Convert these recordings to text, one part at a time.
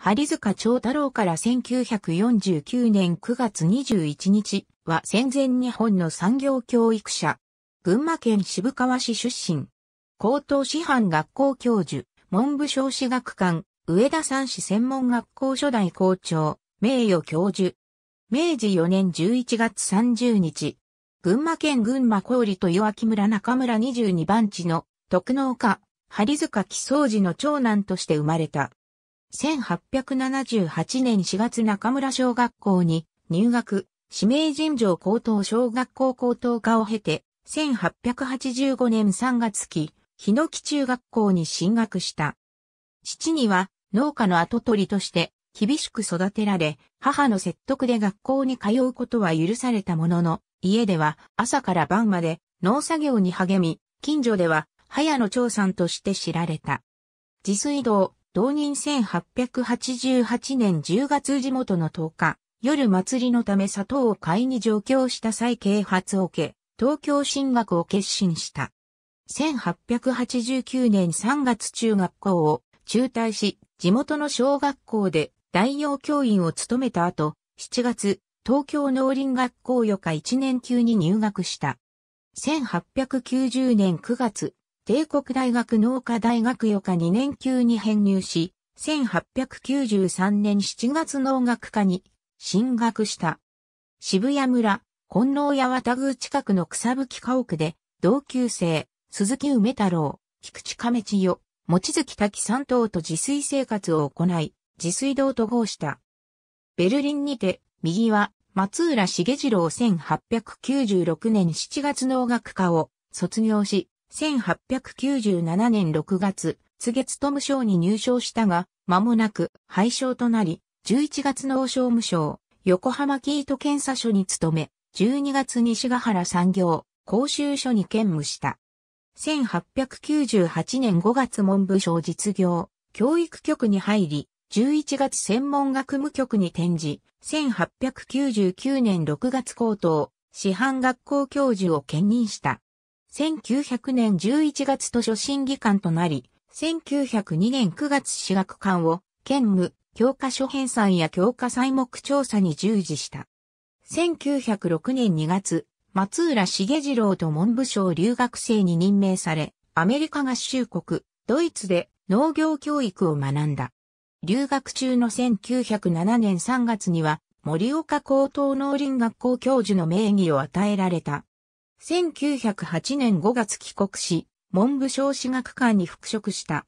針塚長太郎から1949年9月21日は戦前日本の産業教育者。群馬県渋川市出身。高等師範学校教授、文部省史学館、上田山市専門学校初代校長、名誉教授。明治4年11月30日。群馬県群馬郡と岩木村中村22番地の特農家、針塚木宗寺の長男として生まれた。1878年4月中村小学校に入学、指名尋常高等小学校高等科を経て、1885年3月期、日野木中学校に進学した。父には農家の跡取りとして厳しく育てられ、母の説得で学校に通うことは許されたものの、家では朝から晩まで農作業に励み、近所では早野長さんとして知られた。自水道、同人1888年10月地元の10日、夜祭りのため砂糖を買いに上京した際啓発を受け、東京進学を決心した。1889年3月中学校を中退し、地元の小学校で大用教員を務めた後、7月、東京農林学校予科1年級に入学した。1890年9月、帝国大学農科大学予科2年級に編入し、1893年7月農学科に進学した。渋谷村、金能屋綿宮近くの草吹家屋で、同級生、鈴木梅太郎、菊池亀千代、望月滝三島と自炊生活を行い、自炊道と合した。ベルリンにて、右は、松浦重次郎1896年7月農学科を卒業し、1897年6月、津月務省に入省したが、間もなく廃省となり、11月農商務省、横浜キート検査所に勤め、12月西ヶ原産業、講習所に兼務した。1898年5月文部省実業、教育局に入り、11月専門学務局に転じ、1899年6月高等、師範学校教授を兼任した。1900年11月図書審議官となり、1902年9月私学官を兼務、教科書編纂や教科材木調査に従事した。1906年2月、松浦重次郎と文部省留学生に任命され、アメリカ合衆国、ドイツで農業教育を学んだ。留学中の1907年3月には、森岡高等農林学校教授の名義を与えられた。1908年5月帰国し、文部省史学館に復職した。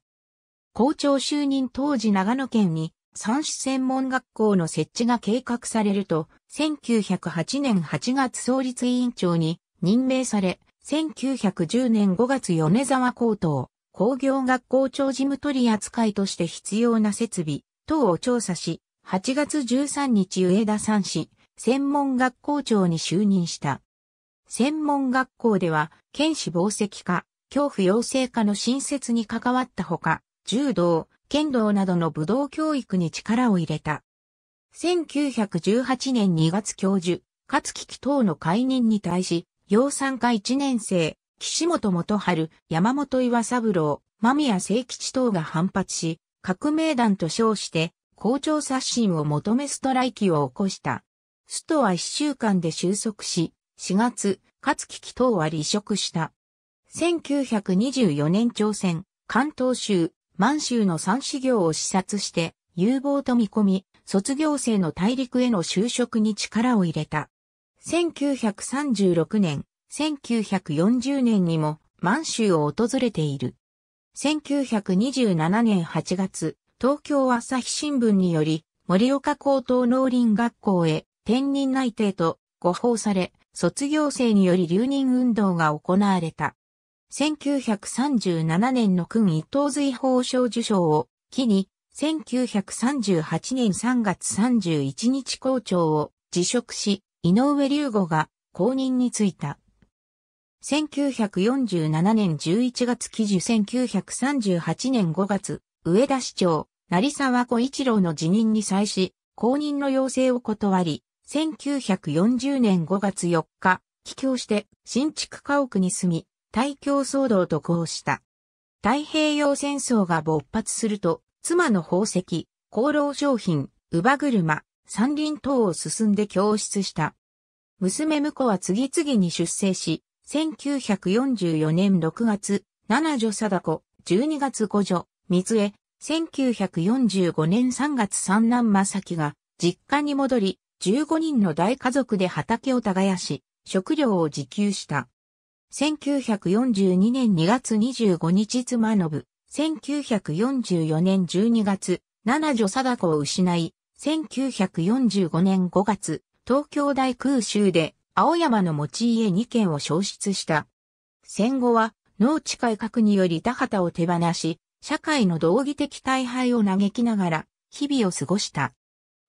校長就任当時長野県に三種専門学校の設置が計画されると、1908年8月創立委員長に任命され、1910年5月米沢高等工業学校長事務取扱いとして必要な設備等を調査し、8月13日上田山市専門学校長に就任した。専門学校では、県市防石科、恐怖養成科の新設に関わったほか、柔道、剣道などの武道教育に力を入れた。1918年2月教授、勝木等の解任に対し、養蚕科1年生、岸本元春、山本岩三郎、間宮聖吉等が反発し、革命団と称して、校長刷新を求めストライキを起こした。ストは1週間で収束し、4月、勝木祈祷は離職した。1924年朝鮮、関東州、満州の三市業を視察して、有望と見込み、卒業生の大陸への就職に力を入れた。1936年、1940年にも満州を訪れている。1927年8月、東京朝日新聞により、森岡高等農林学校へ転任内定と誤報され、卒業生により留任運動が行われた。1937年の君一等随法賞受賞を機に、1938年3月31日校長を辞職し、井上隆吾が公認に就いた。1947年11月記事1938年5月、上田市長、成沢小一郎の辞任に際し、公認の要請を断り、1940年5月4日、帰郷して新築家屋に住み、大京騒動とこうした。太平洋戦争が勃発すると、妻の宝石、功労商品、乳母車、山林等を進んで教出した。娘婿は次々に出生し、1944年6月、七女貞子、12月五女、水江、1945年3月三男正樹が実家に戻り、15人の大家族で畑を耕し、食料を自給した。1942年2月25日妻信、1944年12月、七女貞子を失い、1945年5月、東京大空襲で青山の持ち家2軒を焼失した。戦後は農地改革により田畑を手放し、社会の道義的大敗を嘆きながら日々を過ごした。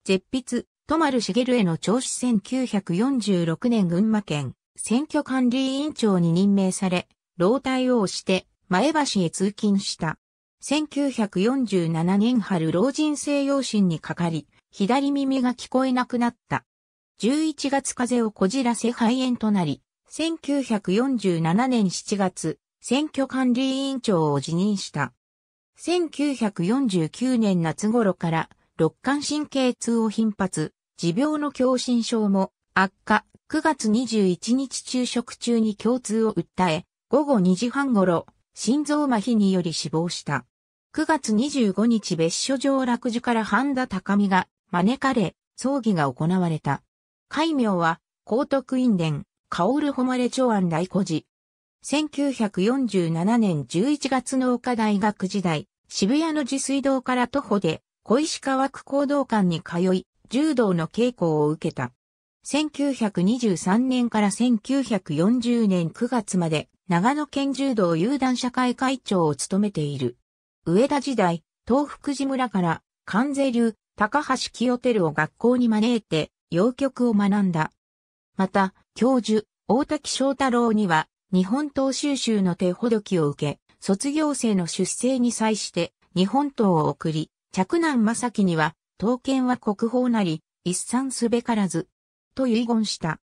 絶筆、戸丸茂への聴取1946年群馬県選挙管理委員長に任命され、老体を押して前橋へ通勤した。1947年春老人性養心にかかり、左耳が聞こえなくなった。11月風邪をこじらせ肺炎となり、1947年7月、選挙管理委員長を辞任した。1949年夏頃から肋間神経痛を頻発、持病の狭心症も悪化、9月21日昼食中に胸痛を訴え、午後2時半頃、心臓麻痺により死亡した。9月25日別所上落樹から半田高美が招かれ、葬儀が行われた。戒名は、高徳院伝、薫誉長安大古寺。1947年11月の岡大学時代、渋谷の自水道から徒歩で、小石川区行動館に通い、柔道の稽古を受けた。1923年から1940年9月まで、長野県柔道有段社会会長を務めている。上田時代、東福寺村から、関税流、高橋清照を学校に招いて、洋曲を学んだ。また、教授、大滝翔太郎には、日本刀収集の手ほどきを受け、卒業生の出生に際して、日本刀を送り、着男正樹には、刀剣は国宝なり、一産すべからず、と遺言した。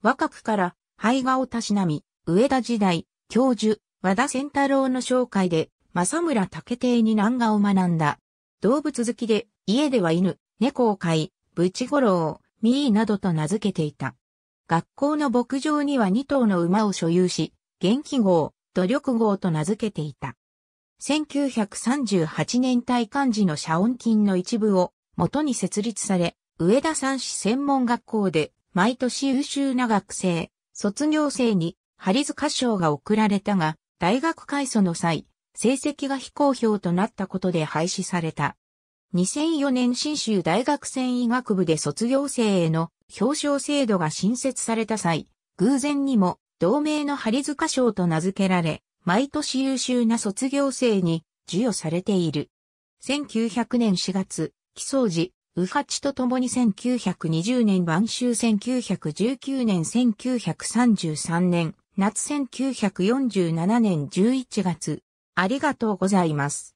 若くから、胚芽をたしなみ、上田時代、教授、和田仙太郎の紹介で、正村竹亭に南画を学んだ。動物好きで、家では犬、猫を飼い、ブチゴロウ、ミーなどと名付けていた。学校の牧場には2頭の馬を所有し、元気号、努力号と名付けていた。1938年体幹時の謝恩金の一部を元に設立され、上田山市専門学校で毎年優秀な学生、卒業生に針塚賞が贈られたが、大学改祖の際、成績が非公表となったことで廃止された。2004年新州大学専医学部で卒業生への表彰制度が新設された際、偶然にも同名の針塚賞と名付けられ、毎年優秀な卒業生に授与されている。1900年4月、起草時、右八と共に1920年晩秋1919年1933年、夏1947年11月。ありがとうございます。